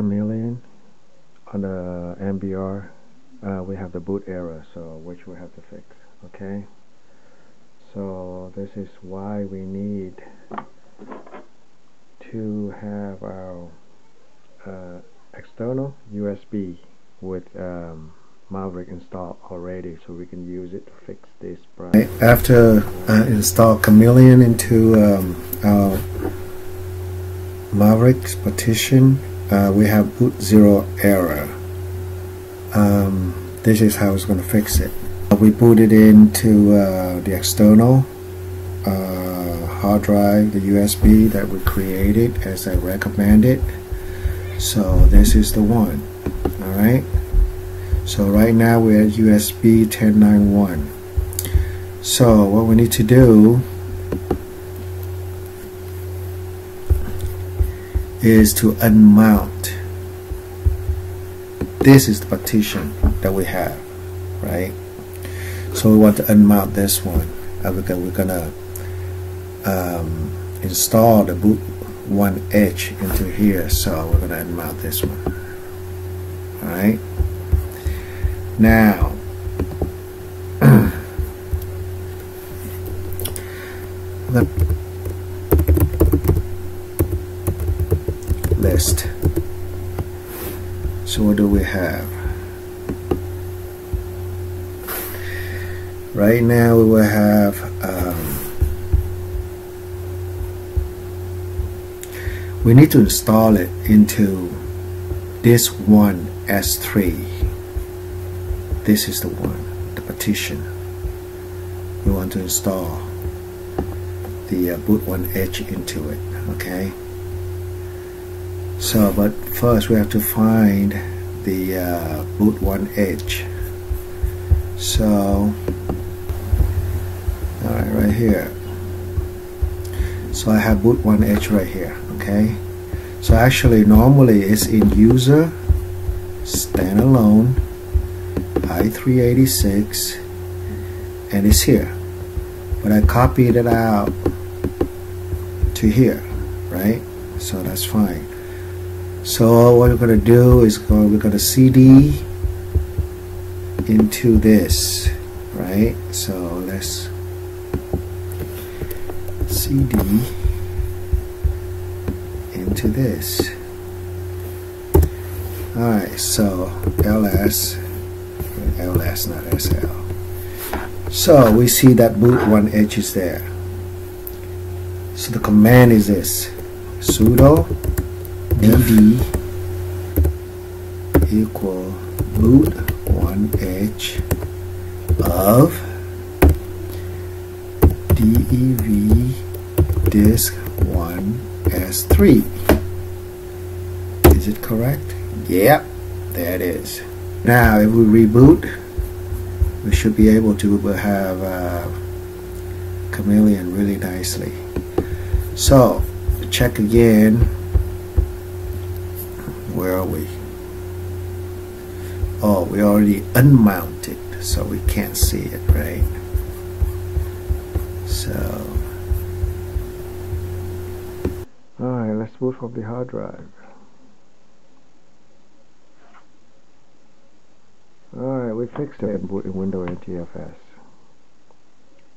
Chameleon on the MBR uh, we have the boot error so which we have to fix okay so this is why we need to have our uh, external USB with um, Maverick installed already so we can use it to fix this problem. After uh, install Chameleon into um, our Maverick partition uh, we have boot zero error. Um, this is how it's going to fix it. We booted into uh, the external uh, hard drive the USB that we created as I recommended. So this is the one alright? So right now we're at USB 1091 so what we need to do is to unmount. This is the partition that we have right? So we want to unmount this one. Uh, we're gonna, we're gonna um, install the boot one edge into here. So we're gonna unmount this one. Alright now list. So what do we have? Right now we will have um, we need to install it into this one S3 this is the one the partition. We want to install the uh, boot1h into it okay so but first we have to find the uh, boot1h so alright right here. So I have boot1h right here okay? So actually normally it's in user standalone i386 and it's here. But I copied it out to here right? So that's fine so what we're gonna do is go, we're gonna CD into this right? So let's CD into this. Alright so ls ls not sl so we see that boot1h is there. So the command is this sudo dd equal root 1H of dev disk 1 s3 is it correct? Yep there it is. Now if we reboot we should be able to have uh, chameleon really nicely. So check again where are we? Oh we already unmounted so we can't see it right? So. Alright let's boot from the hard drive. Alright we fixed it. In window NTFS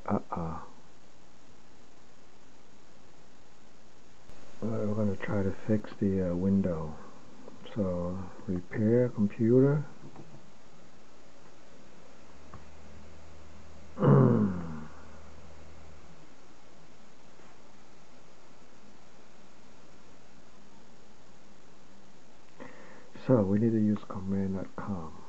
uh-uh. Alright, we're going to try to fix the uh, window. So, repair computer. so, we need to use command.com.